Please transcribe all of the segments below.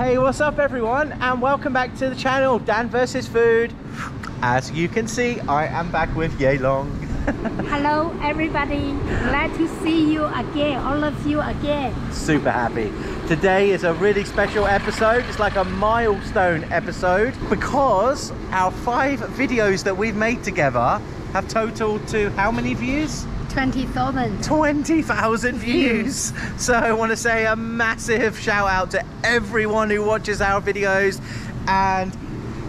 Hey, what's up everyone? And welcome back to the channel, Dan versus Food. As you can see, I am back with Yeolong. Hello everybody, glad to see you again, all of you again. Super happy. Today is a really special episode. It's like a milestone episode because our five videos that we've made together have totaled to how many views? 20,000. 20,000 views. So I want to say a massive shout out to everyone who watches our videos and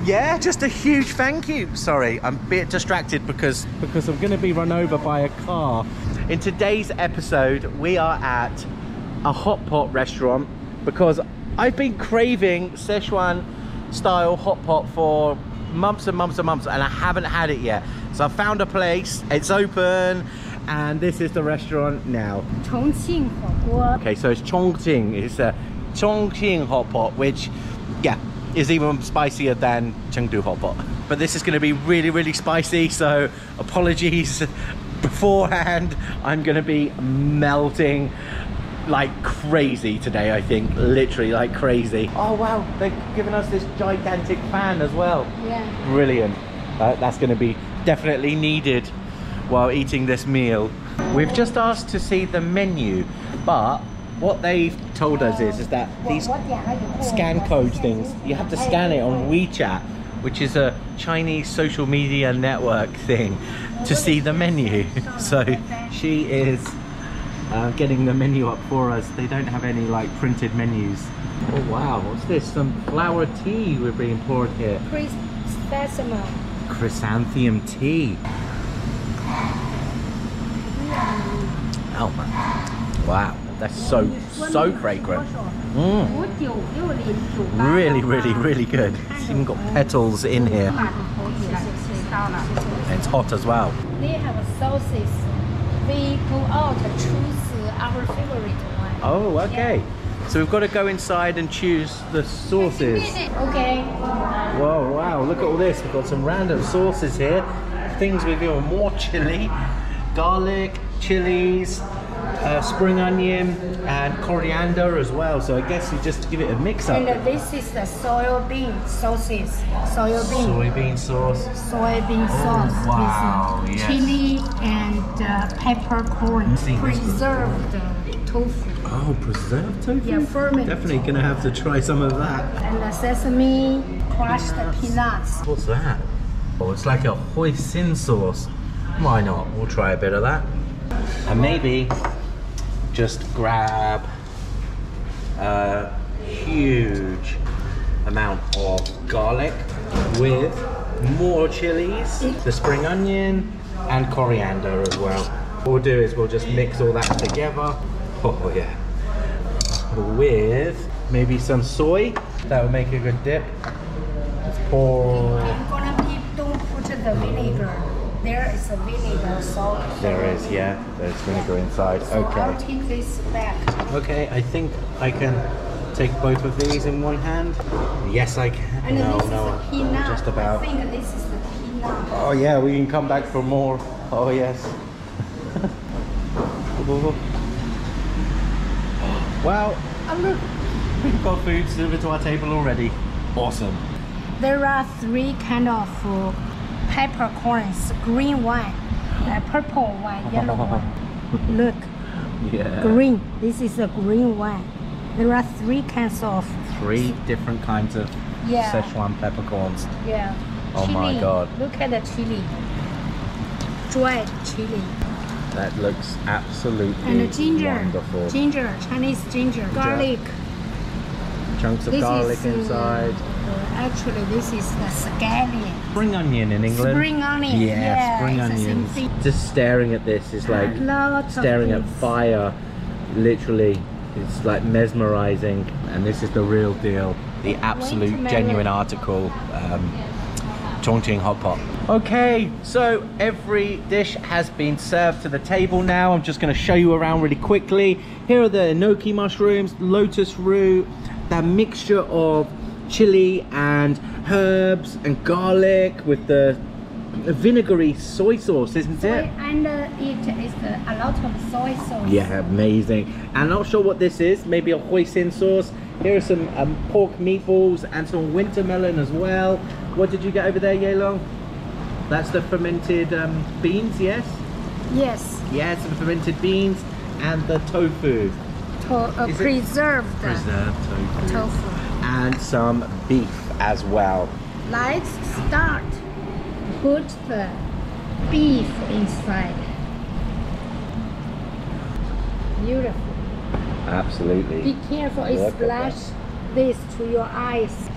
yeah, just a huge thank you. Sorry, I'm a bit distracted because because I'm going to be run over by a car. In today's episode, we are at a hot pot restaurant because I've been craving Sichuan style hot pot for months and months and months and I haven't had it yet. So I found a place, it's open and this is the restaurant now. Chongqing Huoguo. Okay, so it's Chongqing. It's a Chongqing hot pot, which, yeah, is even spicier than Chengdu hot pot. But this is going to be really, really spicy, so apologies beforehand. I'm going to be melting like crazy today, I think. Literally like crazy. Oh, wow, they've given us this gigantic fan as well. Yeah. Brilliant. Uh, that's going to be definitely needed while eating this meal. We've just asked to see the menu, but what they've told us is, is that these scan code things, you have to scan it on WeChat, which is a Chinese social media network thing, to see the menu. So she is uh, getting the menu up for us. They don't have any like printed menus. Oh wow, what's this? Some flower tea we're being poured here. Chris specimen. Chrysanthemum tea. Oh, wow, that's so, so fragrant. Mm. Really, really, really good. It's even got petals in here. And it's hot as well. They have sauces. We go out to choose our favorite one. Oh, okay. So we've got to go inside and choose the sauces. Okay. Whoa, wow, look at all this. We've got some random sauces here. Things with even more chili, garlic, chilies, uh, spring onion, and coriander as well. So I guess you just give it a mix up. And this is the soybean sauces. Soybean. Soybean sauce. soybean sauce wow, with yes. chili and uh, peppercorn, See, this is- preserved tofu, Oh, preserved tofu? Yeah, fermented. Definitely gonna have to try some of that. and the sesame crushed peanuts. What's that? Oh, it's like a hoisin sauce. Why not? We'll try a bit of that. And maybe just grab a huge amount of garlic with more chilies, the spring onion, and coriander as well. What we'll do is we'll just mix all that together. Oh yeah. With maybe some soy. That would make a good dip. Let's pour. I'm gonna be, don't put the vinegar. There is a vinegar salt. There is, yeah. There's vinegar inside. So I'll Okay. take this back. Okay, I think I can take both of these in one hand. Yes, I can. And no, this no. is the peanut. Just about. I think this is the peanut. Oh yeah, we can come back for more. Oh yes. wow. And look, we've got food delivered to our table already. Awesome. There are three kind of uh, peppercorns. Green one, uh, purple one, yellow one. Look, Yeah. green. This is a green one. There are three kinds of Three different kinds of Yeah. Szechuan peppercorns. yeah. Oh my. God. Look at the chili. Dried chili. That looks absolutely And the ginger. wonderful. Ginger, Chinese ginger. Garlic. Chunks of This garlic is, uh, inside. Actually, this is the scallion. Spring onion in England. Spring onion, Yeah, yeah, spring it's the same onions. Just staring at this is like Lots staring at fire. Literally, it's like mesmerizing. And this is the real deal. The absolute genuine article. Um, Chongqing hot pot. Okay, so every dish has been served to the table now. I'm just going to show you around really quickly. Here are the enoki mushrooms, lotus root, that mixture of chili and herbs and garlic with the vinegary soy sauce, isn't it? and uh, it is uh, a lot of soy sauce. Yeah, amazing. And not sure what this is. Maybe a hoisin sauce. Here are some um, pork meatballs and some winter melon as well. What did you get over there, Yeolong? That's the fermented um, beans, yes? Yes, Yeah, some fermented beans and the tofu. to, uh, preserved Preserved tofu. tofu. And some beef as well. Let's start. Put the beef inside. Beautiful. Absolutely. Be careful, it Look at that. splash this to your eyes.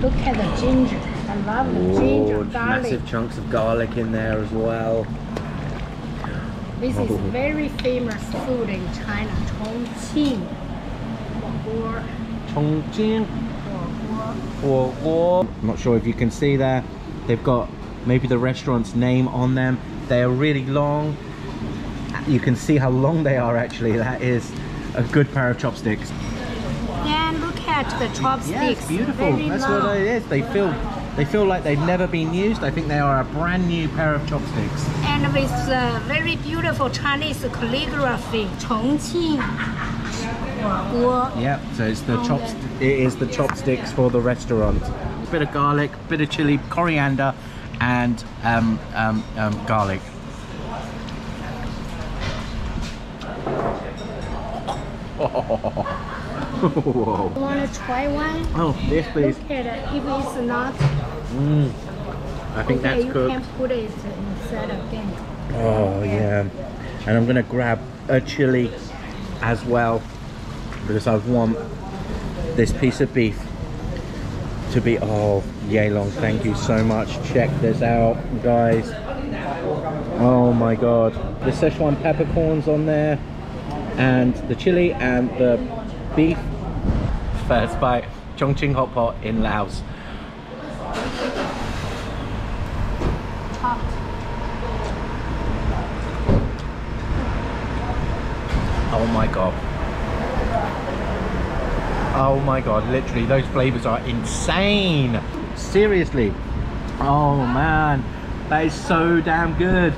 Look at the ginger. I love the ginger, garlic. massive chunks of garlic in there as well. This is Oh. very famous food in China, Chongqing. 火锅, Chongqing Huo Guo. I'm not sure if you can see there. They've got maybe the restaurant's name on them. They are really long. You can see how long they are actually. That is a good pair of chopsticks. And look at the chopsticks. Yes, beautiful. Very That's long. what it is. They feel they feel like they've never been used. I think they are a brand new pair of chopsticks. And with very beautiful Chinese calligraphy, Chongqing. Yep. So it's the Oh, chops. It is the chopsticks for the restaurant. Bit of garlic, bit of chili, coriander, and um, um, um, garlic. Whoa. You want to try one? Oh, yes, please. Look at it. If it's not, Mm. I think okay, that's you cooked. can put it inside again. Oh yeah, and I'm gonna grab a chili as well because I want this piece of beef to be. Oh, Yeolong, thank you so much. Check this out, guys. Oh my god, the Szechuan peppercorns on there, and the chili and the beef. First bite, Chongqing hot pot in Laos. Oh my god. Oh my god, literally those flavors are insane. Seriously. Oh man, that is so damn good.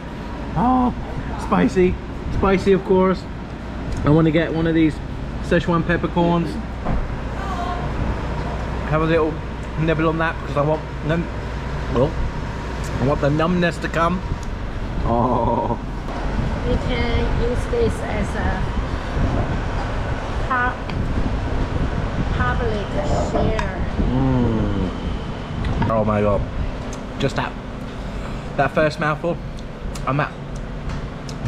Oh, spicy. Spicy of course. I want to get one of these Szechuan peppercorns. Have a little nibble on that because I want num well, I want the numbness to come. Oh. We can use this as a pub- public share. Mm. Oh my god. Just that that first mouthful. I'm at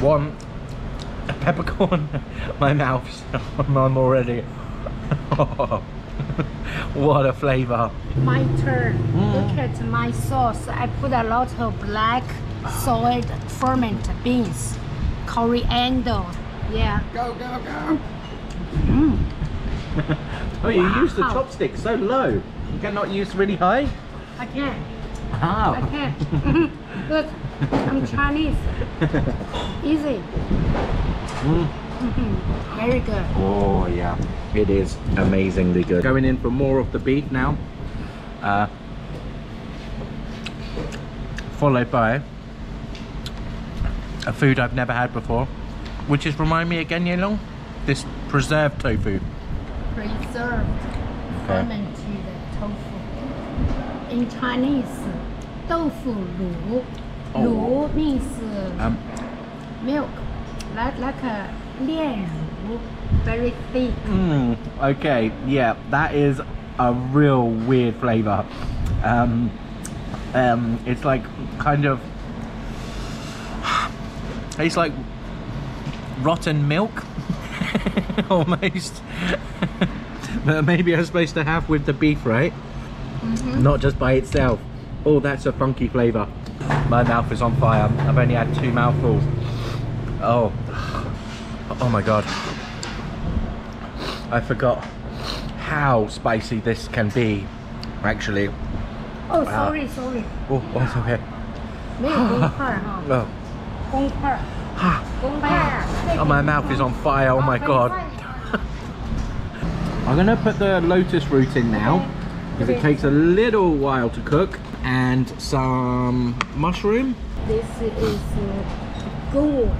one peppercorn. my mouth's on already. what a flavour. My turn. Mm. Look at my sauce. I put a lot of black soiled ferment beans, coriander. Yeah. Go, go, go. Mm. Oh, you use the chopstick so low. You cannot use really high? I can't. How? I Ah. can. Look, I'm Chinese. Easy. Mm. Very good. Oh yeah, it is amazingly good. Going in for more of the beef now. Uh, followed by a food I've never had before, which is remind me again, Yeolong, this preserved tofu Preserved fermented tofu. In Chinese, 豆腐乳. Oh. 乳 means uh, Um, milk, like, like a 炼乳, very thick. mm, okay, yeah, that is a real weird flavor. Um, um, it's like kind of, it's like rotten milk, almost. that maybe I'm supposed to have with the beef, right? Not just by itself. Oh, that's a funky flavor. My mouth is on fire. I've only had two mouthfuls. Oh, oh my god. I forgot how spicy this can be. Actually, Oh, sorry, sorry. oh, oh it's okay. 没有公块哈， Oh, 公块， ah, 公块。 oh, my mouth is on fire. Oh my god. I'm gonna put the lotus root in now because it takes a little while to cook and some mushroom. This is uh, gold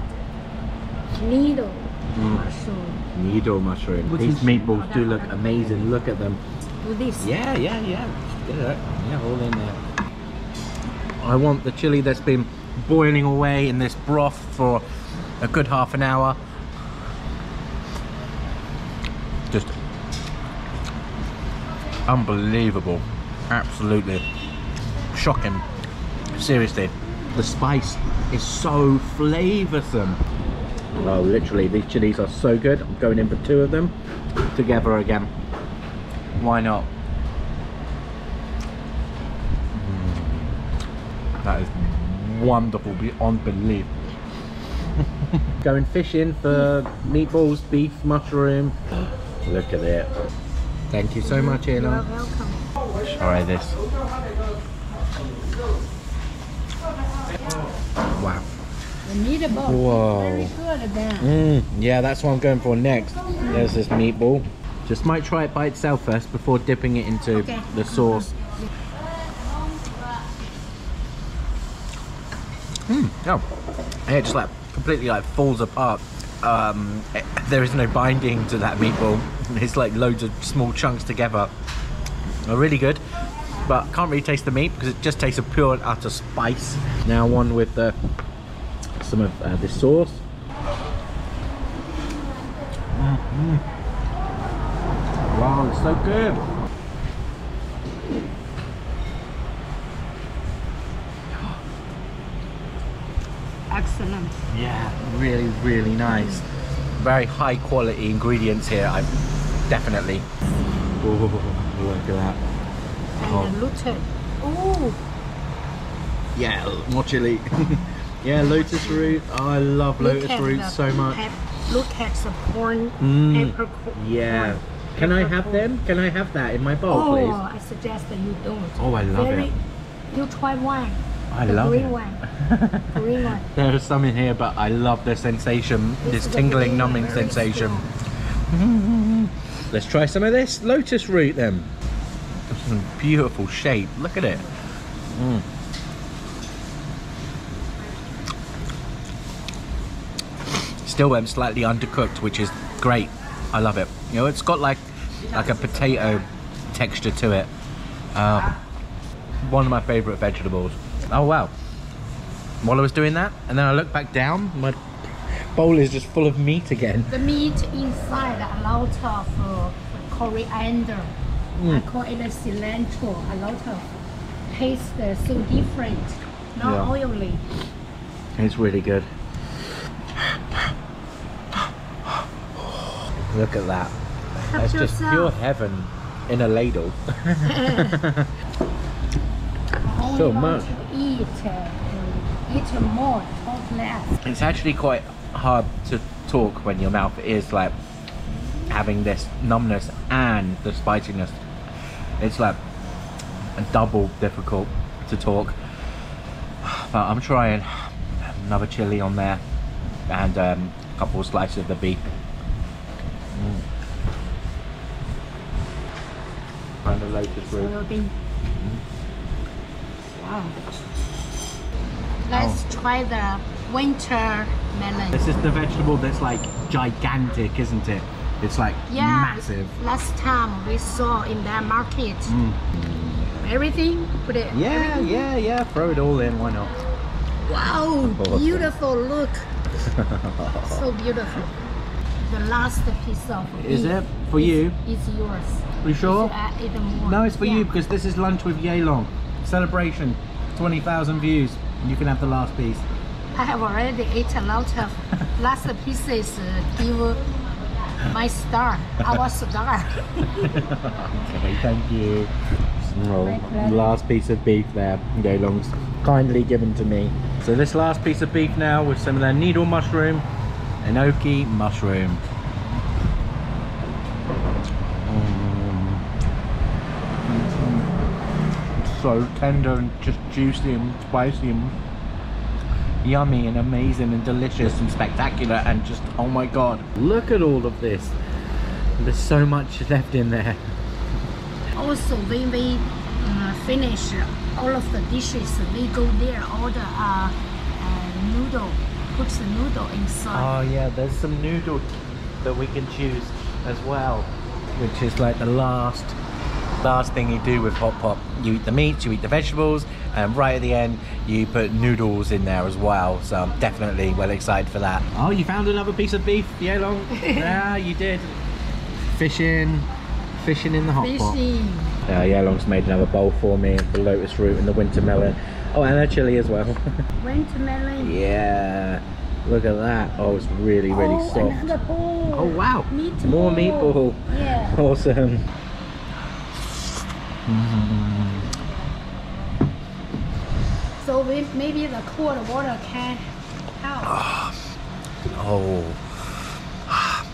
needle Mm. mushroom. Needle mushroom. What These meatballs do look amazing. Look at them. Do this. Yeah, yeah, yeah. Get it. Yeah, all in there. I want the chili that's been boiling away in this broth for a good half an hour. Just unbelievable. Absolutely shocking. Seriously, the spice is so flavoursome. Oh, literally, these chilies are so good. I'm going in for two of them together again. Why not? Mm. That is wonderful beyond belief. Going fishing for meatballs, beef, mushroom. Look at it. Thank you so much, You are welcome. Try this. Wow. The meatball. Whoa. Very good then. Mm, yeah, that's what I'm going for next. There's this meatball. Just might try it by itself first before dipping it into Okay. the sauce. Mm, oh, and it just like completely like falls apart. Um, it- there is no binding to that meatball. It's like loads of small chunks together. Are really good, but can't really taste the meat because it just tastes of pure and utter spice. Now one with the some of uh, this sauce. Wow, it's so good. Excellent. Yeah, really, really nice. Very high quality ingredients here. I definitely. Ooh, look at that. And Oh. Yeah, more chili. yeah, lotus root. Oh, I love look lotus root the so much. pep- look at the corn. Mm, Apricot. Yeah. corn. Can I have them? Can I have that in my bowl, Oh, please? I suggest that you don't. Oh, I love Very, it. You try one. I the love green it. one. Green one. There are some in here, but I love the sensation, This this tingling, numbing sensation. Let's try some of this lotus root then. It's a beautiful shape. Look at it. Mm. Still um, slightly undercooked, which is great. I love it. You know, it's got like like a potato texture to it. Um, one of my favorite vegetables. Oh wow. While I was doing that, and then I looked back down, my bowl is just full of meat again. The meat inside a lot of uh, coriander. I Mm. call it a cilantro. A lot of taste uh, so different. Not Yeah. oily. It's really good. Look at that. Help That's just yourself. pure heaven in a ladle. So much. to eat, eat more, talk less. It's actually quite hard to talk when your mouth is like having this numbness and the spiciness. It's like a double difficult to talk. But I'm trying another chili on there and um, a couple of slices of the beef. Mm. And the lotus root. Wow. Let's try the winter melon. This is the vegetable that's like gigantic, isn't it? It's like Yeah, massive. last time we saw in that market. Mm. Everything, put it. Yeah, everything. yeah, yeah. Throw it all in. Why not? Wow, Awesome. beautiful look. so beautiful. The last piece of Is it for you? It's yours. Are You sure? You should add it more. No, it's for Yeah. you because this is lunch with Yeolong celebration. Twenty thousand views. You can have the last piece. I have already ate a lot of last pieces. Uh, give my star, our star. Okay, thank you. Pleasure. last piece of beef there, Yeolong's kindly given to me. So this last piece of beef now with some of their needle mushroom, enoki mushroom. Mm. So tender and just juicy and spicy and yummy and amazing and delicious and spectacular and just oh my god. Look at all of this. There's so much left in there. Also, when we uh, finish all of the dishes, we go there order a, a noodle, put the noodle inside. Oh yeah, there's some noodle that we can choose as well, which is like the last last thing you do with hot pot. You eat the meats, you eat the vegetables, and right at the end you put noodles in there as well. So I'm definitely well excited for that. Oh, you found another piece of beef, yeah, long. yeah, you did. Fishing, fishing in the hot pot. Fishy. Uh, Yeolong's made another bowl for me, the lotus root and the winter melon. Oh, and a chili as well. Winter melon. yeah, look at that. Oh, it's really, really oh, soft. Oh, wow. Meatball. More meatball. Yeah. Awesome. So we, maybe the cold water can help. Oh.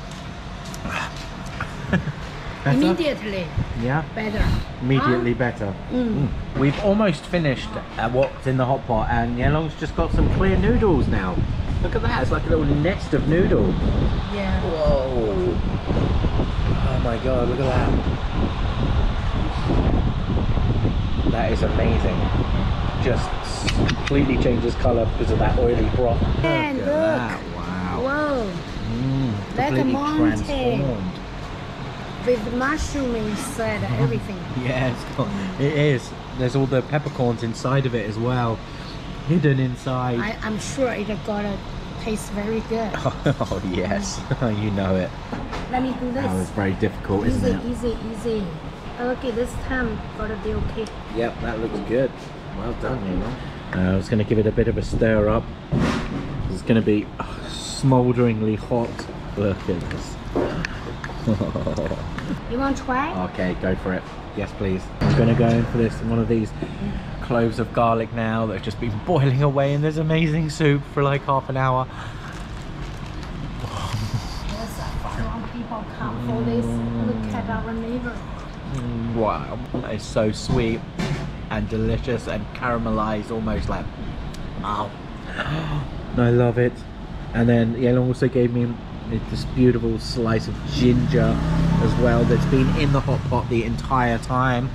Better? Immediately Yeah, better. immediately better. Mm. We've almost finished uh, what's in the hot pot, and Yeolong's just got some clear noodles now. Look at that, it's like a little nest of noodle. Yeah. Whoa. Oh my god, look at that. That is amazing. Just completely changes colour because of that oily broth. And look at that, wow. Whoa. Mm, Like a completely mountain. transformed. With mushroom inside, Uh-huh. everything. Yeah, it's got, it is. There's all the peppercorns inside of it as well, hidden inside. I, I'm sure it gonna taste very good. oh yes, you know it. Let me do this. That was very difficult, Easy, isn't it? Easy, easy, easy. Okay, this time gonna be okay. Yep, that looks good. Well done, you know. Uh, I was going to give it a bit of a stir up. It's going to be smolderingly hot. Look at this. You want to try? Okay, go for it. Yes, please. I'm going to go in for this one of these cloves of garlic now that have just been boiling away in this amazing soup for like half an hour. Yes, foreign people come for this. Look at our neighbor. Wow, is so sweet and delicious and caramelized, almost like wow. I love it. And then Yeolong also gave me this beautiful slice of ginger as well that's been in the hot pot the entire time.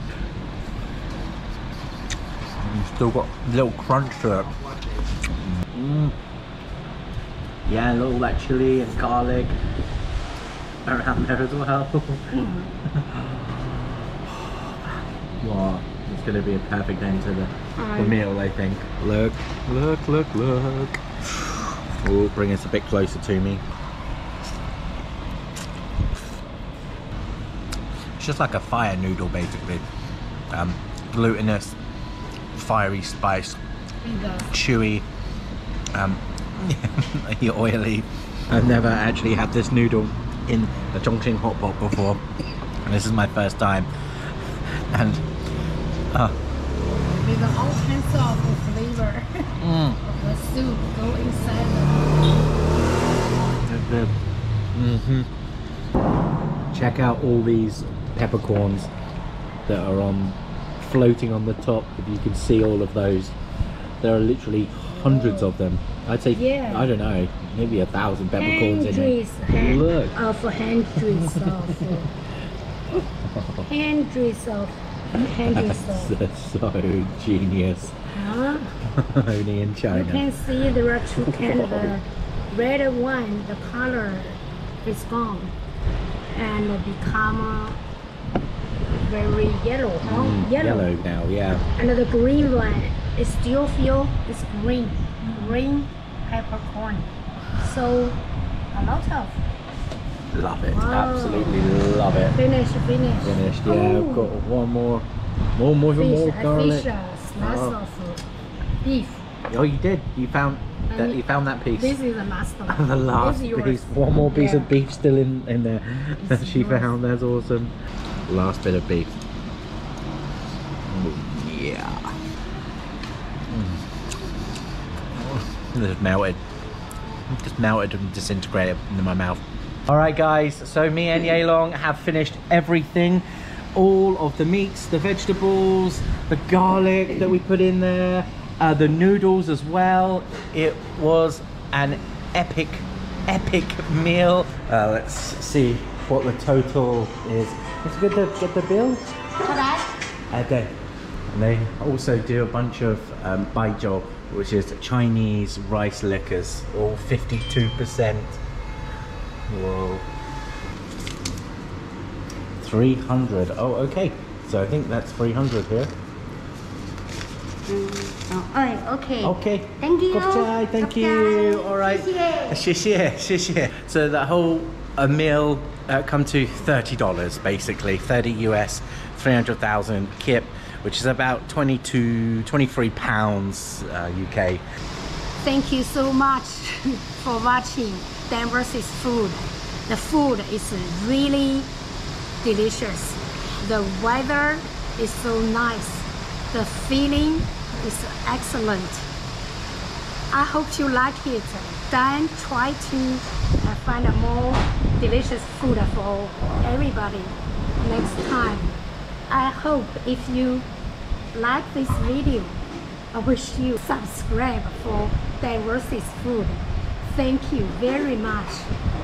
Still got a little crunch to it. Mm. Yeah, and all that chili and garlic around there as well. Wow, it's going to be a perfect end to the, the meal, I think. Look, look, look, look. Oh, bring us a bit closer to me. It's just like a fire noodle, basically. Um, glutinous, fiery spice, chewy, um, oily. I've never actually had this noodle in a Chongqing hot pot before. And this is my first time. And uh, With all kinds of flavor mm, of the soup go inside the hmm Check out all these peppercorns that are on floating on the top. If you can see all of those, there are literally hundreds of them. I'd say Yeah. I don't know, maybe a thousand peppercorns in hundreds it. hand- Look. of hundreds of hundreds of That's so genius. huh? Only in China. You can see there are two kinds. The red one, the color is gone and become very yellow. huh? Mm, yellow now, yeah. And the green one is still feel it's green, green peppercorn. So a lot of Love it. Wow. Absolutely love it. finish, finish. Finished. Yeah, Oh, I've got one more. More, more, fish, more garlic. fish, uh, slice Oh. of uh, beef. Oh, you did. You found that. You found that piece. This is the master. the last This is yours. piece. One more piece Yeah. of beef still in in there that she yours. found. That's awesome. Last bit of beef. Oh, yeah. Mm. Just melted. Just melted and disintegrated in my mouth. All right, guys. So me and Yeolong have finished everything. All of the meats, the vegetables, the garlic that we put in there, uh, the noodles as well. It was an epic, epic meal. Uh, let's see what the total is. Let's get the get the bill. Okay. And they also do a bunch of um, baijiu, which is Chinese rice liquors, all 52%. Whoa. 300. Oh, okay. So I think that's 300 here. Mm, oh, okay. Okay. Thank you. Gopchai, thank you. All right. So that whole a meal uh, come to $30 basically, 30 US, 300,000 kip, which is about 22, 23 pounds uh, UK. Thank you so much for watching. Versus Food. The food is really delicious. The weather is so nice. The feeling is excellent. I hope you like it. Dan try to uh, find a more delicious food for everybody next time. I hope if you like this video, I wish you subscribe for Diversity Food. Thank you very much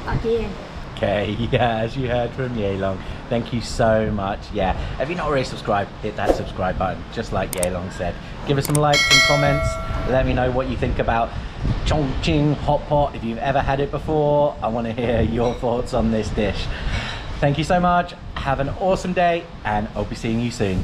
again. Okay, yeah, as you heard from Yeolong, thank you so much. Yeah, if you're not already subscribed, hit that subscribe button, just like Yeolong said. Give us some likes and comments. Let me know what you think about Chongqing hot pot. If you've ever had it before, I want to hear your thoughts on this dish. Thank you so much. Have an awesome day, and I'll be seeing you soon.